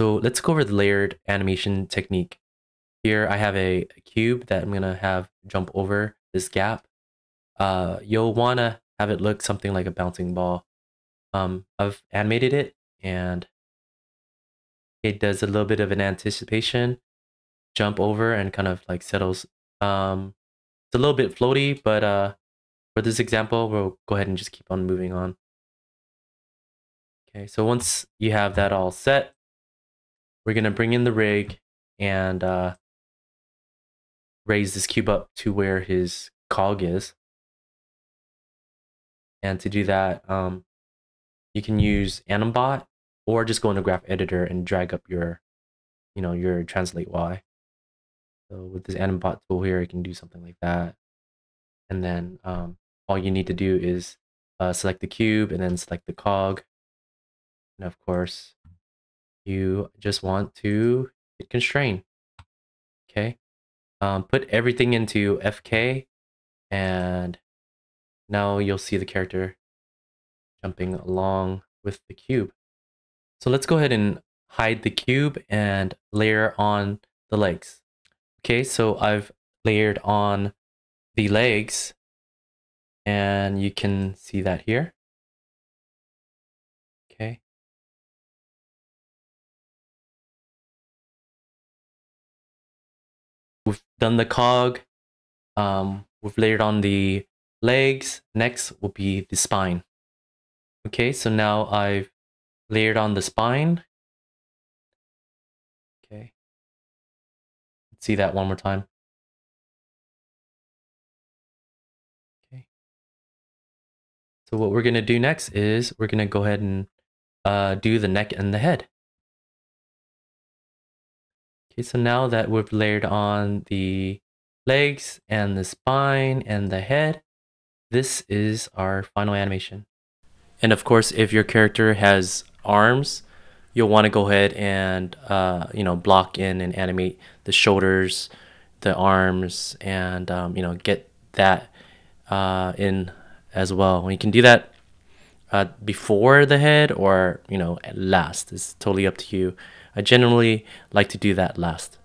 So let's go over the layered animation technique. Here I have a cube that I'm gonna have jump over this gap. Uh, you'll wanna have it look something like a bouncing ball. Um, I've animated it and it does a little bit of an anticipation, jump over and kind of like settles. Um, it's a little bit floaty, but uh, for this example, we'll go ahead and just keep on moving on. Okay, so once you have that all set, we're gonna bring in the rig and uh, raise this cube up to where his cog is. And to do that, um, you can use Animbot or just go into graph editor and drag up your, you know, your translate Y. So with this Animbot tool here, you can do something like that. And then um, all you need to do is uh, select the cube and then select the cog. And of course, you just want to hit constrain. Okay. Um, put everything into FK and now you'll see the character jumping along with the cube. So let's go ahead and hide the cube and layer on the legs. Okay, so I've layered on the legs and you can see that here. We've done the cog. Um, we've layered on the legs. Next will be the spine. Okay, so now I've layered on the spine. Okay. Let's see that one more time. Okay. So what we're going to do next is we're going to go ahead and uh, do the neck and the head. Okay, so now that we've layered on the legs and the spine and the head, this is our final animation. And of course, if your character has arms, you'll want to go ahead and uh, you know block in and animate the shoulders, the arms, and um, you know get that uh, in as well. And You can do that uh, before the head or you know at last. It's totally up to you. I generally like to do that last.